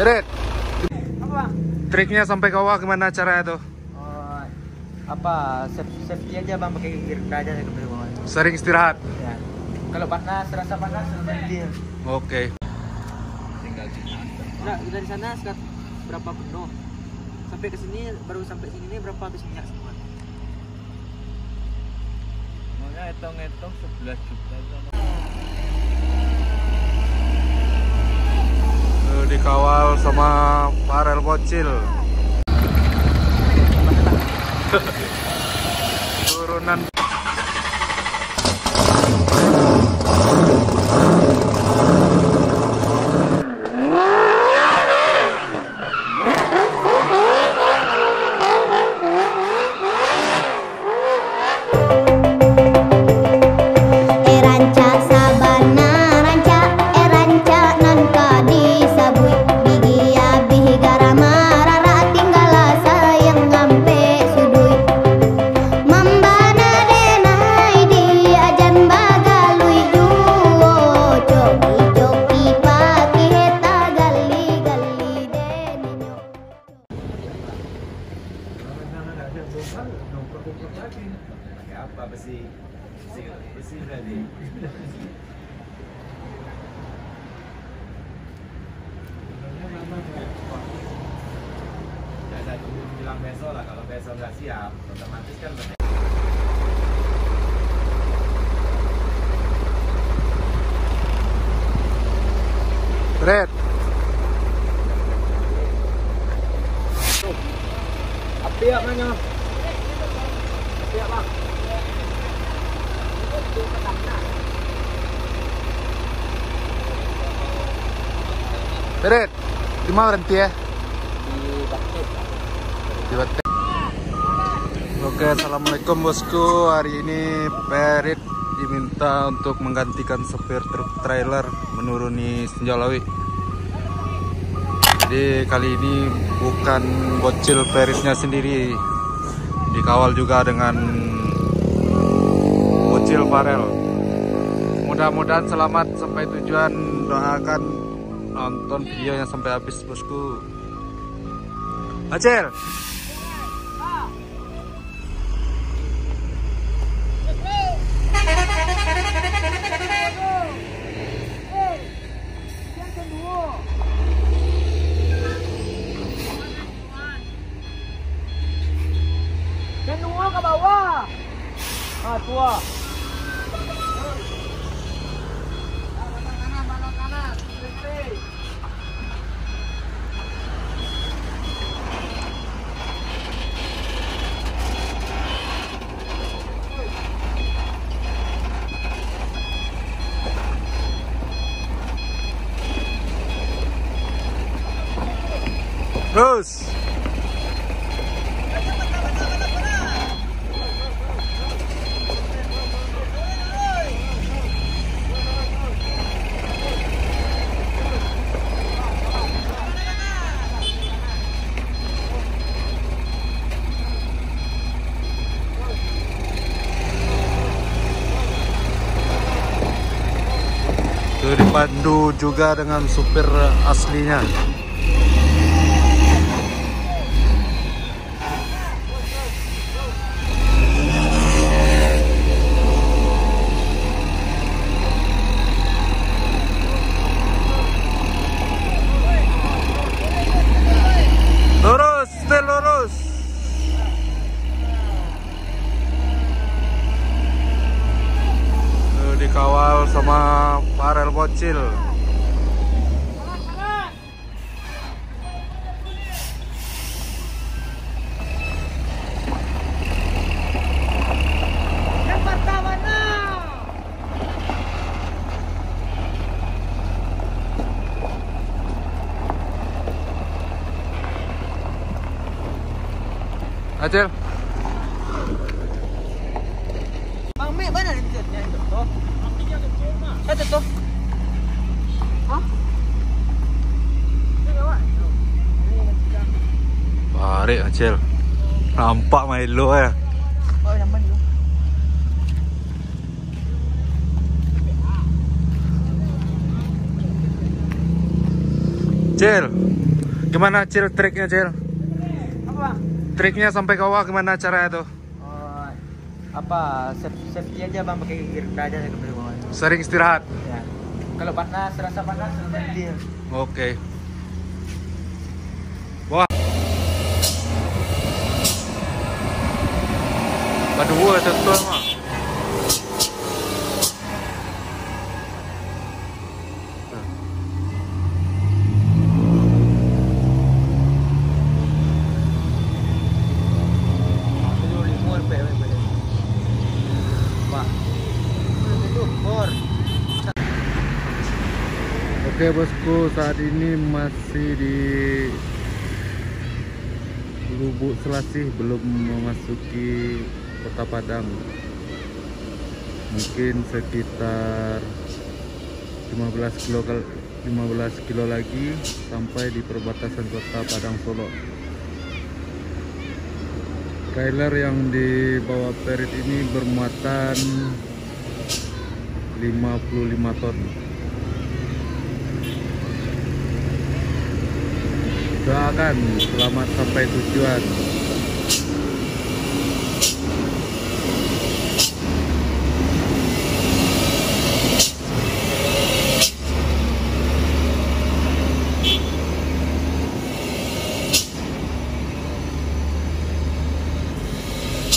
Berit, Apa bang? triknya sampai kawah gimana caranya tuh? Oh, apa saf- safety aja bang pakai gear aja ke bawah. Sering istirahat. Ya. Kalau panas, terasa panas, berhenti. Oke. Nah, dari sana sekat berapa penuh? Sampai ke sini baru sampai sini ini berapa habis minyak semua? Makanya hitung-hitung 11 juta sama Tuh, dikawal sama Farel Bocil. Turunan bilang besok lah kalau besok nggak siap otomatis kan benar. Berit. Api ya mana? Api ya bang? Berit. Di mana berhenti ya? Di bakit. Oke, assalamualaikum bosku. Hari ini Perit diminta untuk menggantikan sopir truk trailer menuruni Senjalawi. Jadi kali ini bukan bocil Peritnya sendiri, dikawal juga dengan bocil Farel. Mudah-mudahan selamat sampai tujuan. Doakan nonton videonya sampai habis bosku. Acil. Kenua ke bawah. Ah, tua. Terus. Dipandu juga dengan supir aslinya. Lurus, still lurus. Tuh, dikawal sama Pertama Acil, Bang mana yang itu? Tuh. Satu tuh. Barik Acil. Nampak main lo ya. Oh? Cil, gimana Cil triknya Cil? Apa? Triknya sampai kawah gimana caranya tuh? Oh, apa saf- safety aja bang pakai gear aja ke bawah. Sering istirahat. Ya. Kalau panas, rasa panas berhenti. Oke. Wah. Pe. Pak. Itu bor. Oke bosku, saat ini masih di Lubuk Selasih belum memasuki Kota Padang. Mungkin sekitar 15 kilo kal- 15 kilo lagi sampai di perbatasan Kota Padang Solo. Trailer yang dibawa Perit ini bermuatan 55 ton. doakan selamat sampai tujuan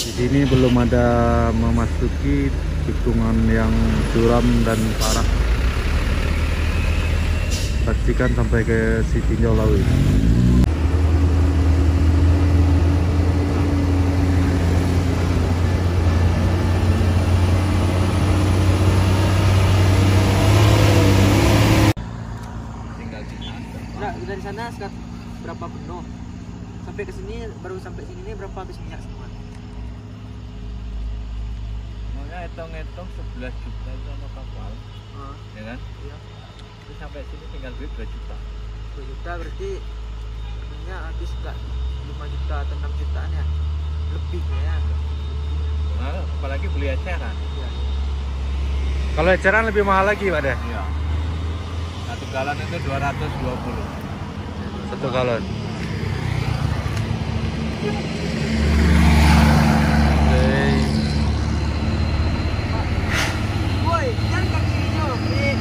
di sini belum ada memasuki tikungan yang curam dan parah. Pastikan sampai ke Sitinjau Lawi Nah, dari sana berapa penuh? Sampai ke sini baru sampai sini berapa habis minyak Makanya hitung-hitung 11 juta itu sama kapal, Ah, ya kan? iya. Terus sampai sini tinggal duit 2 juta. 2 juta berarti minyak habis enggak 5 juta atau 6 jutaan ya? Lebih ya. Nah, apalagi beli eceran. Iya. kalau eceran lebih mahal lagi Pak deh Iya. Satu galon itu 220. satu galon Oke. Woi, jangan kaki hijau. Eh.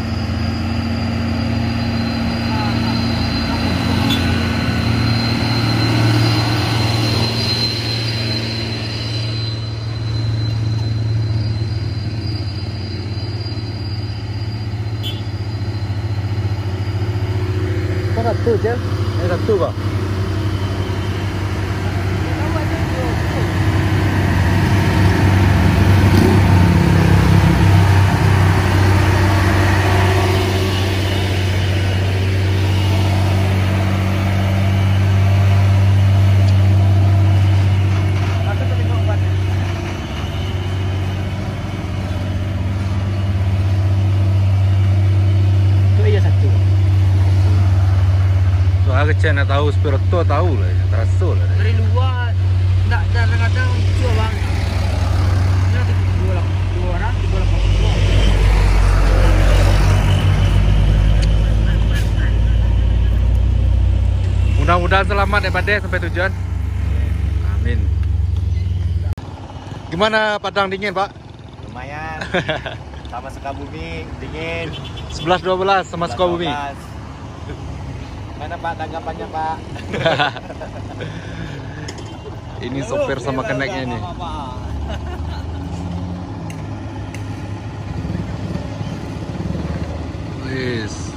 Kok satu Cel? Ini satu kok Aku tadi mau obatnya. Itu iya satu. Kecil nak tahu spirito tahu lah Terasa lah. Dari luar enggak kadang-kadang lucu bang. Ini nanti dua lah, dua orang, dua dua. Mudah-mudahan selamat ya Pak deh sampai tujuan Amin Gimana Padang dingin Pak? Lumayan. sama Sukabumi dingin. 11-12 sama Sukabumi 12. Mana Pak tanggapannya Pak? Ini sopir sama keneknya nih Wis,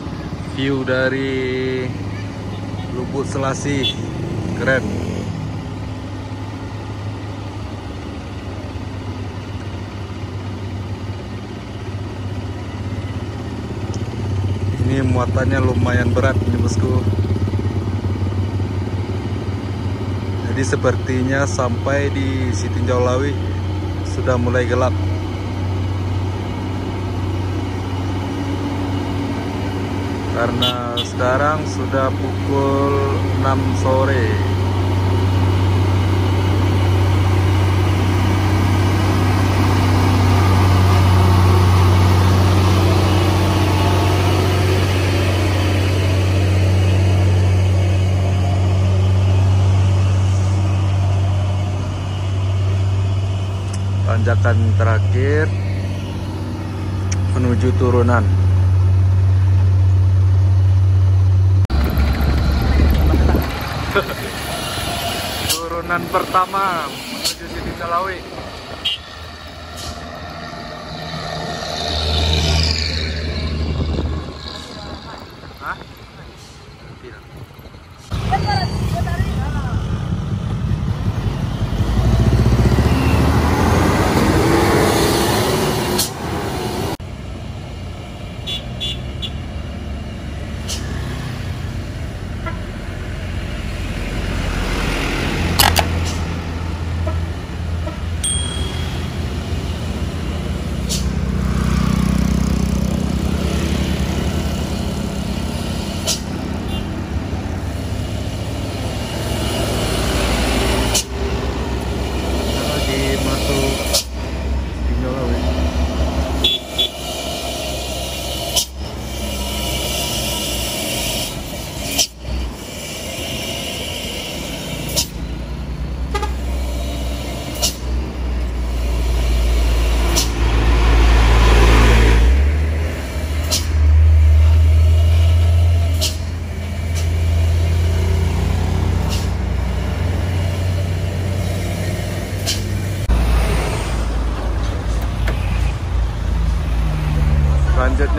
view dari Lubuk Selasih keren. Ini muatannya lumayan berat nih bosku. Jadi sepertinya sampai di Sitinjau Lawi sudah mulai gelap. Karena sekarang sudah pukul 6 sore. Tanjakan terakhir menuju turunan. turunan pertama menuju sini Kalawi.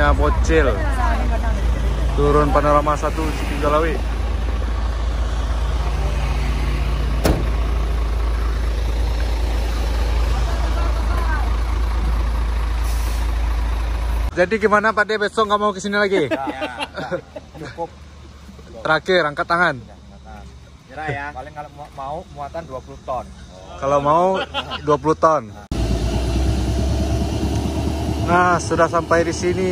Selanjutnya bocil. Turun panorama 1 Citinggalawi. Jadi gimana Pak De besok nggak mau ke sini lagi? Cukup. Terakhir angkat tangan. Nyerah ya. Paling kalau mau, mau muatan 20 ton. Kalau mau 20 ton. Nah, sudah sampai di sini.